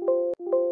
The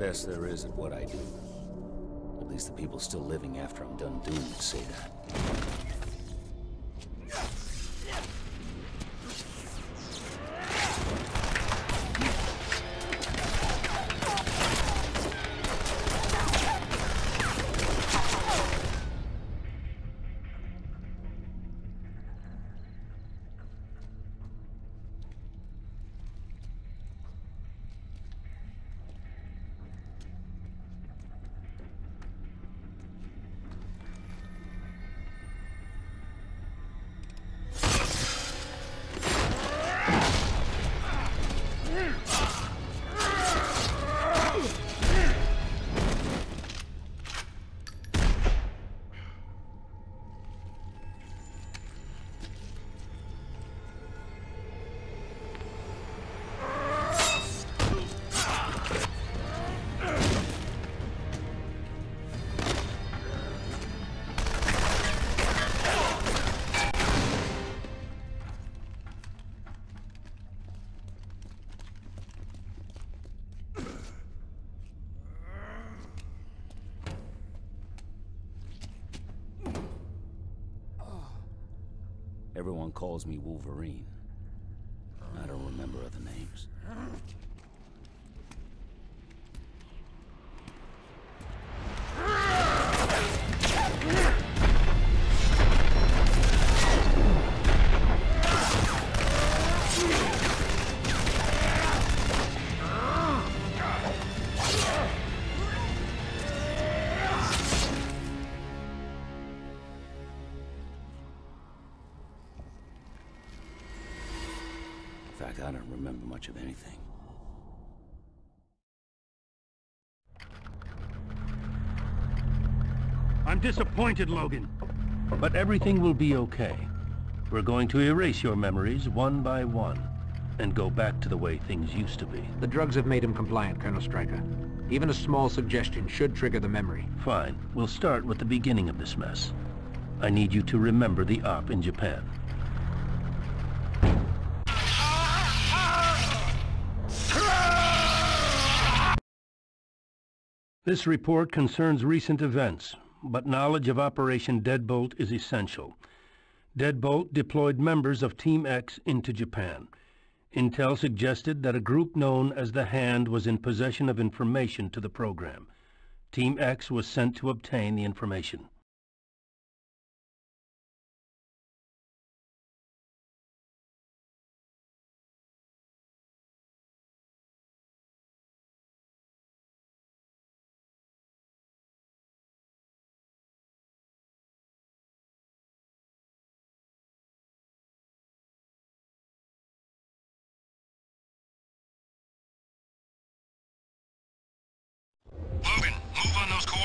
best there is at what I do. At least the people still living after I'm done doing it say that. Calls me Wolverine. In fact, I don't remember much of anything. I'm disappointed, Logan. But everything will be okay. We're going to erase your memories one by one, and go back to the way things used to be. The drugs have made him compliant, Colonel Stryker. Even a small suggestion should trigger the memory. Fine. We'll start with the beginning of this mess. I need you to remember the op in Japan. This report concerns recent events, but knowledge of Operation Deadbolt is essential. Deadbolt deployed members of Team X into Japan. Intel suggested that a group known as the Hand was in possession of information to the program. Team X was sent to obtain the information.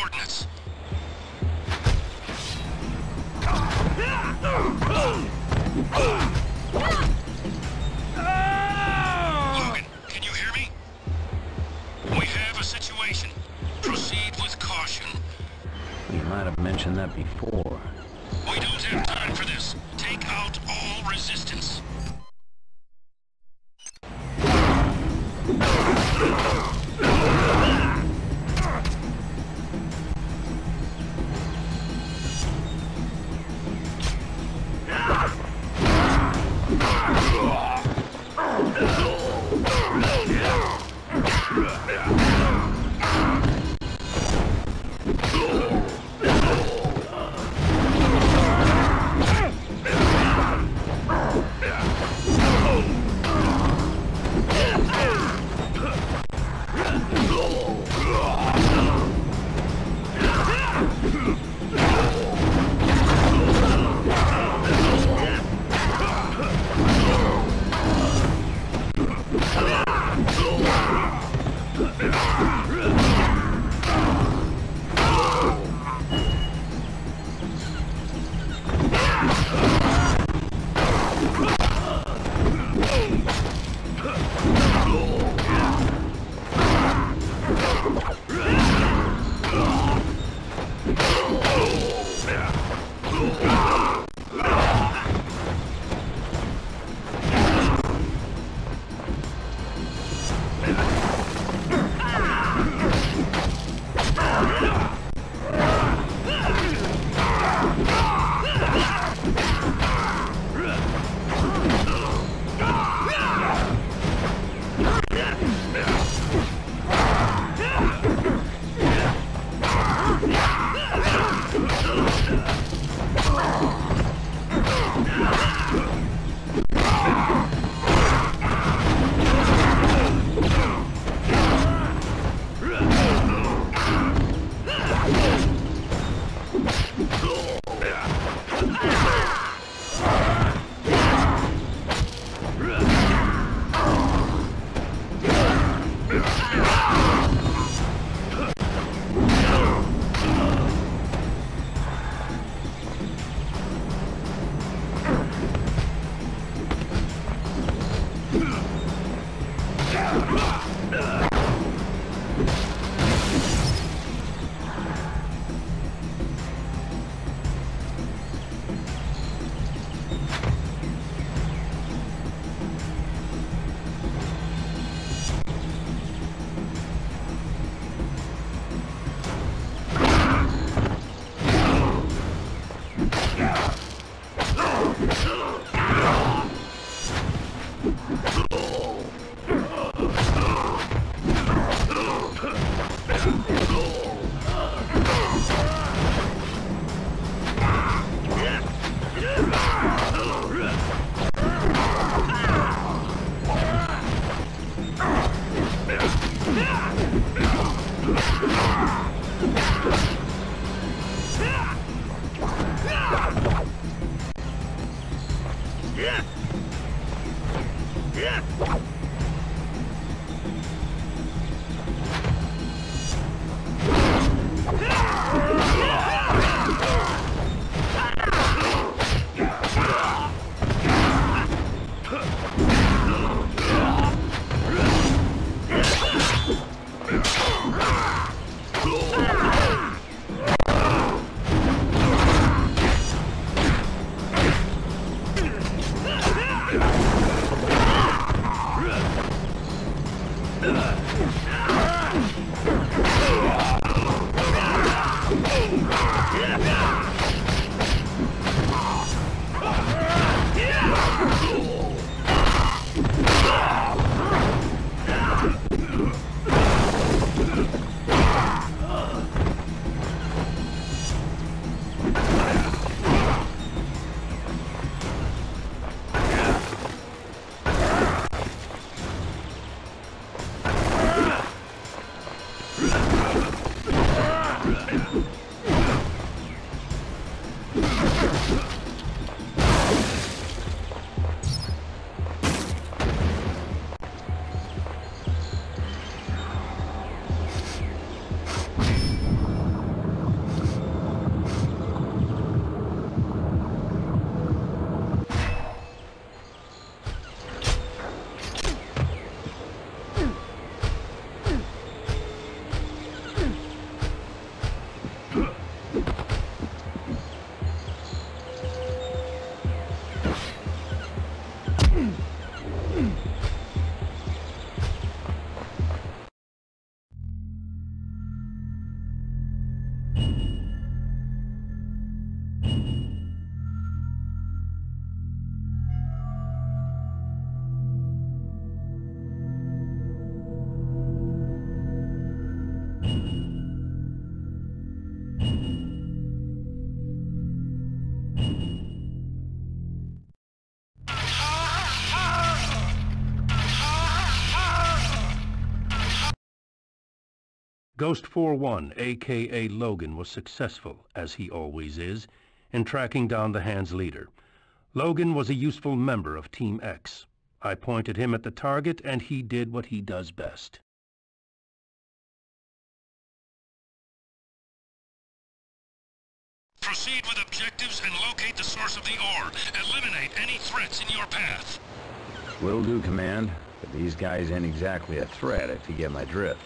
Coordinates. Logan, can you hear me? We have a situation. Proceed with caution. You might have mentioned that before. We don't have time Ghost 4-1, a.k.a. Logan, was successful, as he always is, in tracking down the Hand's leader. Logan was a useful member of Team X. I pointed him at the target, and he did what he does best. Proceed with objectives and locate the source of the ore. Eliminate any threats in your path. Will do, Command. But these guys ain't exactly a threat, if you get my drift.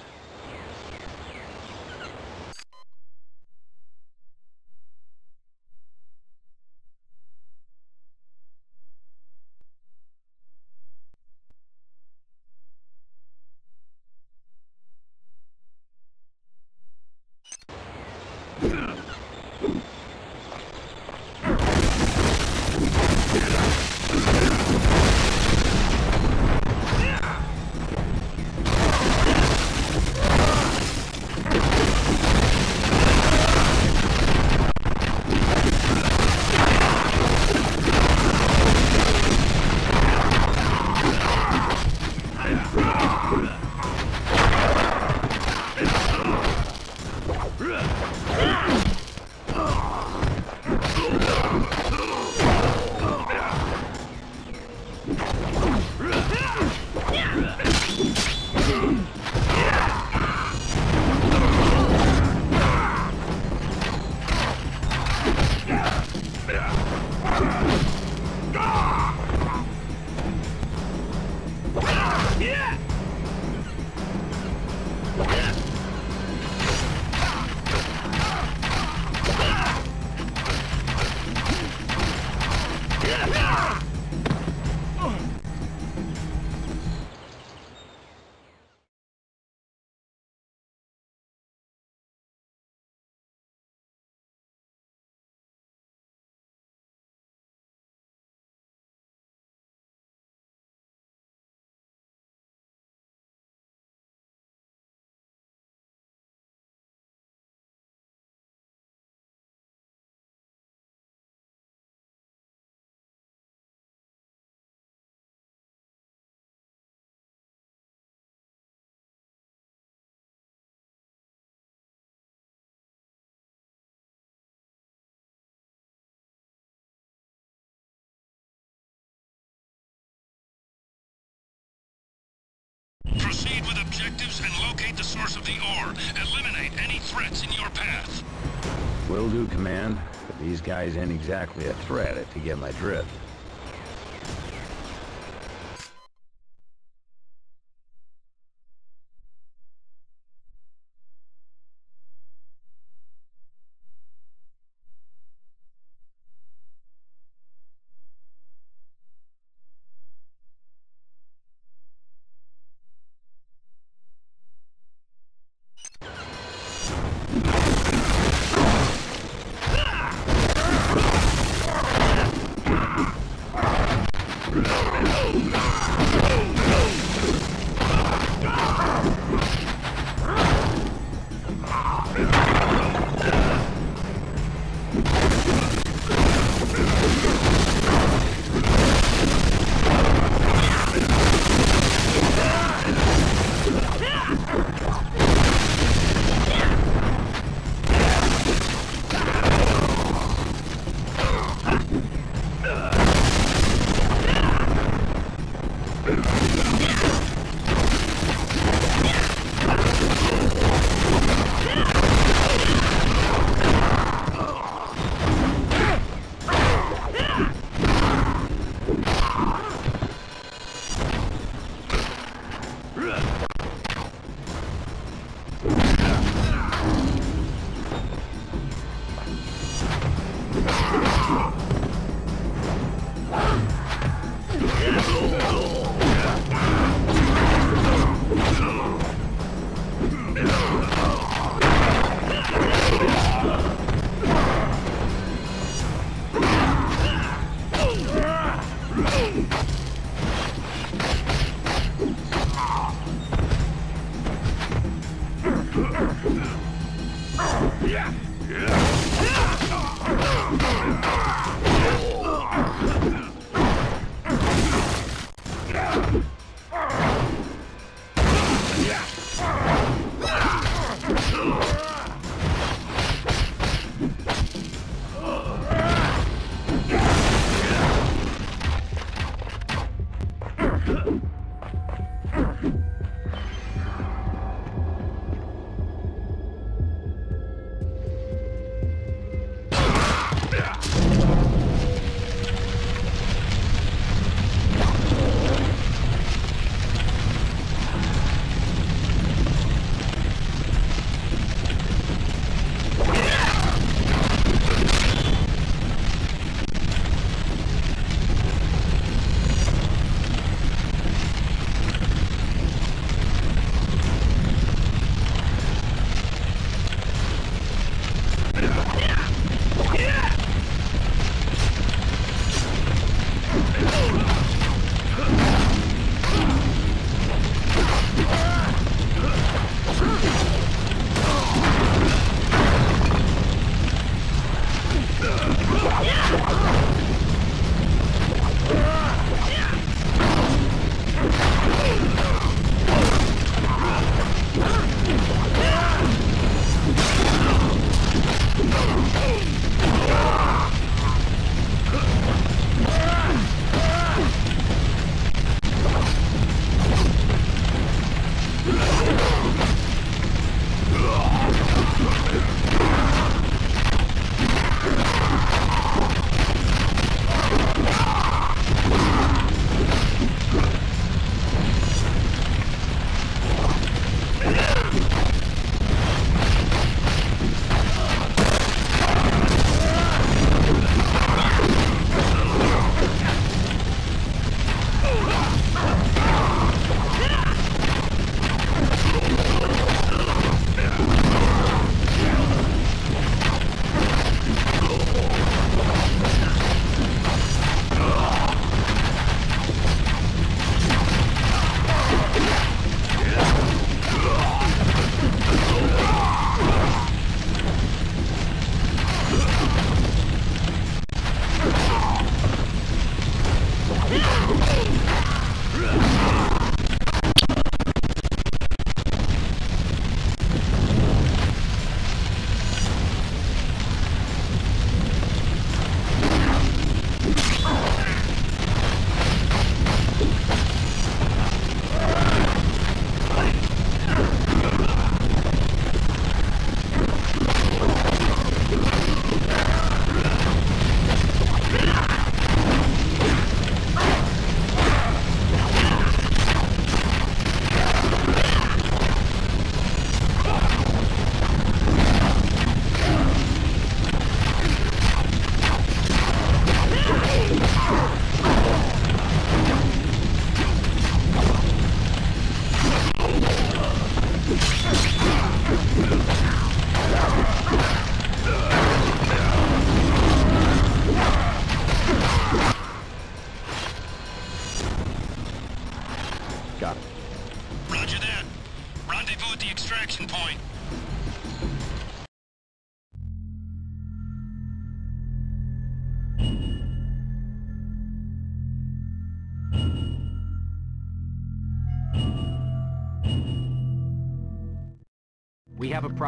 objectives and locate the source of the ore. Eliminate any threats in your path. Will do, Command. But these guys ain't exactly a threat, if you get my drift.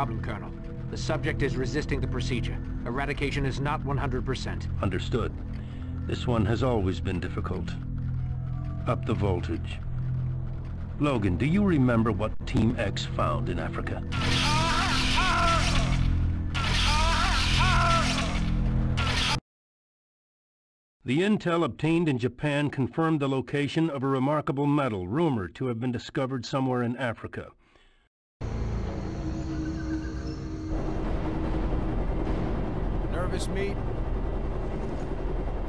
Problem, Colonel. The subject is resisting the procedure. Eradication is not 100%. Understood. This one has always been difficult. Up the voltage. Logan, do you remember what Team X found in Africa? The intel obtained in Japan confirmed the location of a remarkable metal rumored to have been discovered somewhere in Africa. Nervous, meat?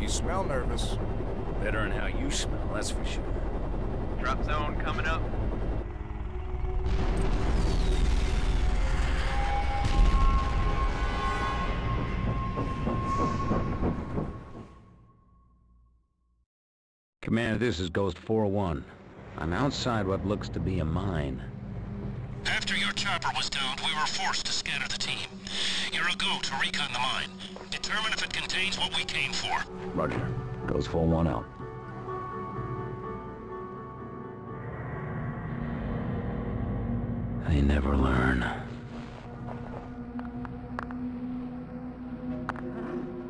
You smell nervous. Better than how you smell, that's for sure. Drop zone coming up. Commander, this is Ghost 4-1. I'm outside what looks to be a mine. After your chopper was downed, we were forced to scatter the team. You're a go to recon the mine. Determine if it contains what we came for. Roger. Ghost 401 out. They never learn.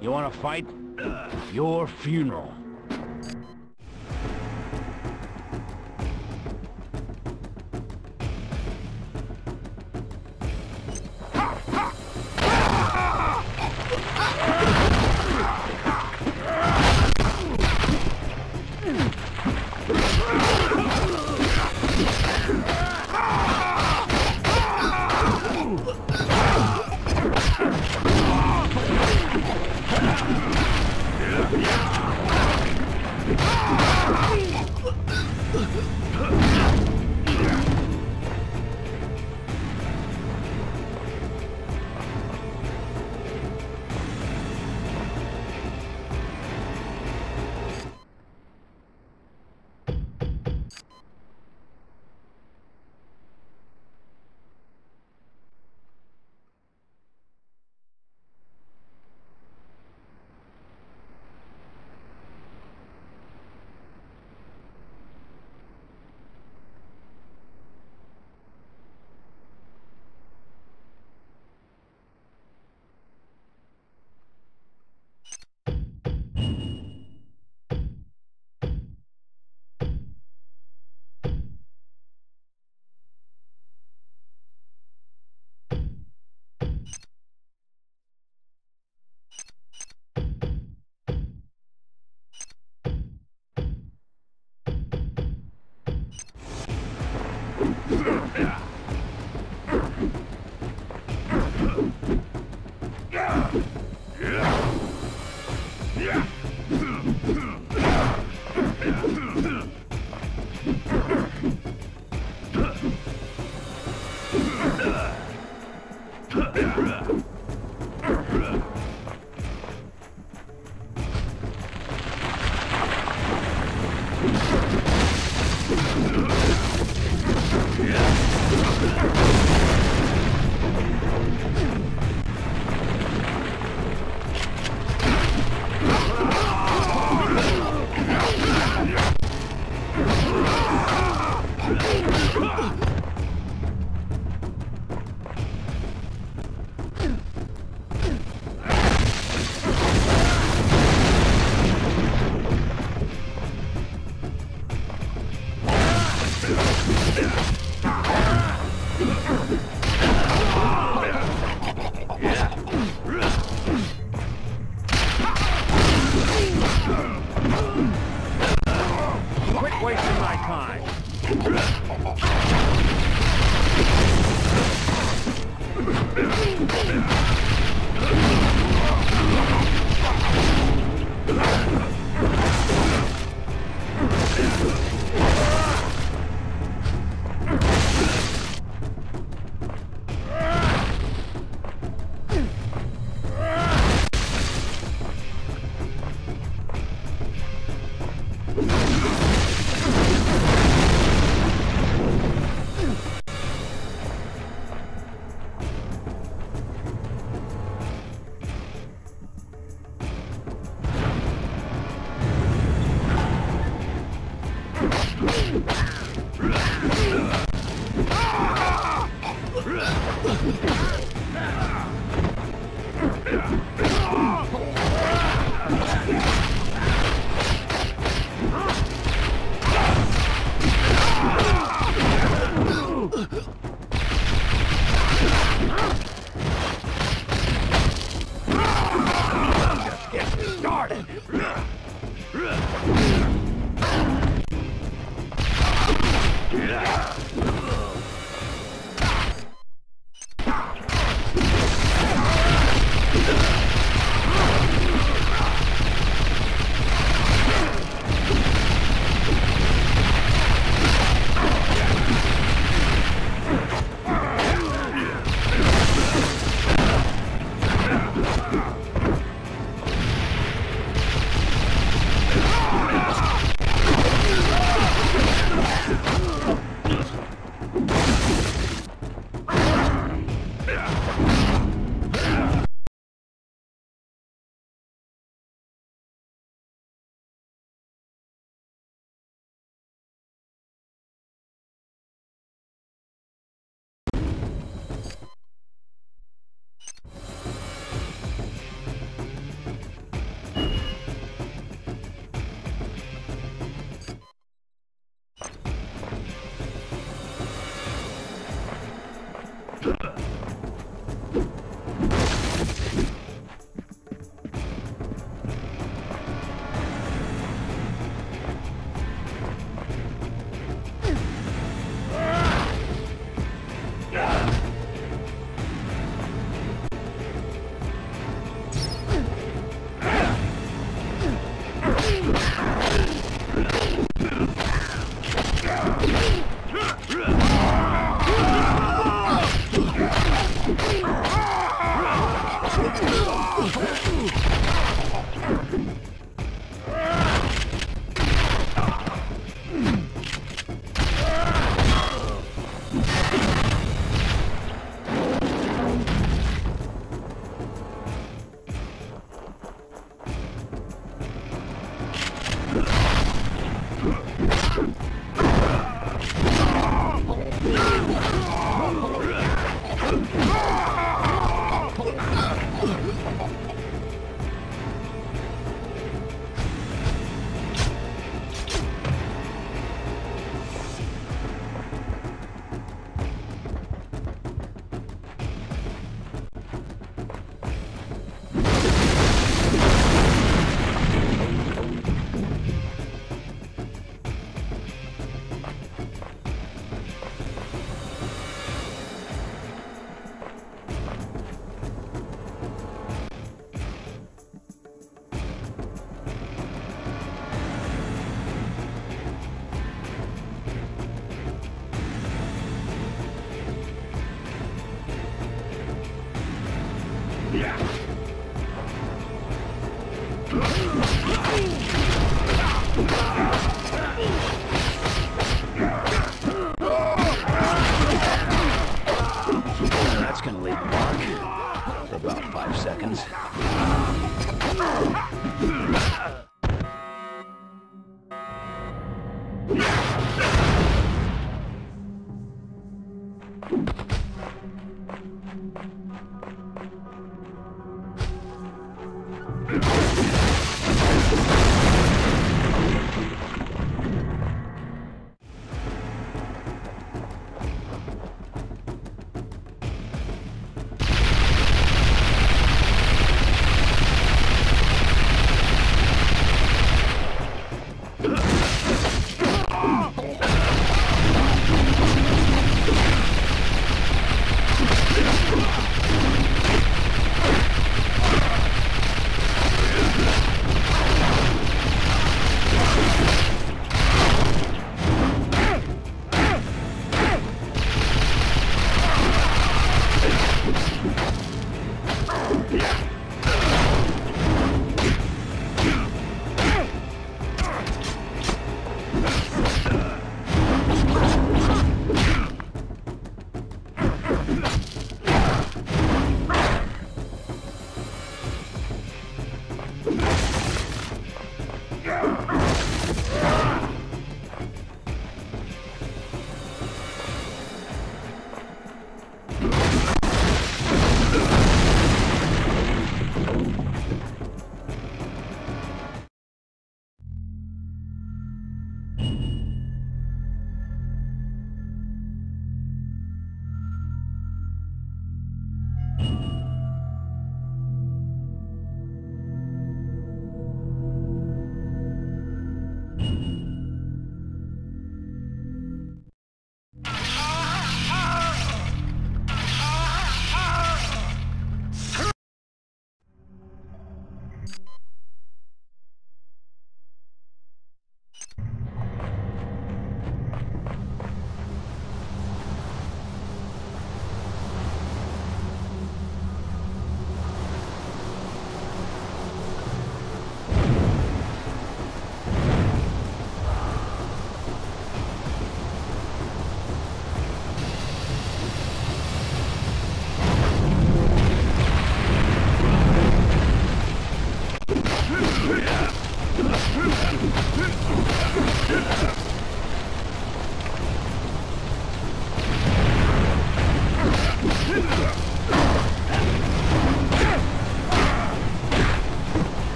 You wanna fight? Your funeral.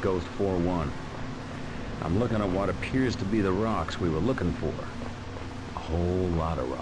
Ghost 4-1. I'm looking at what appears to be the rocks we were looking for. A whole lot of rocks.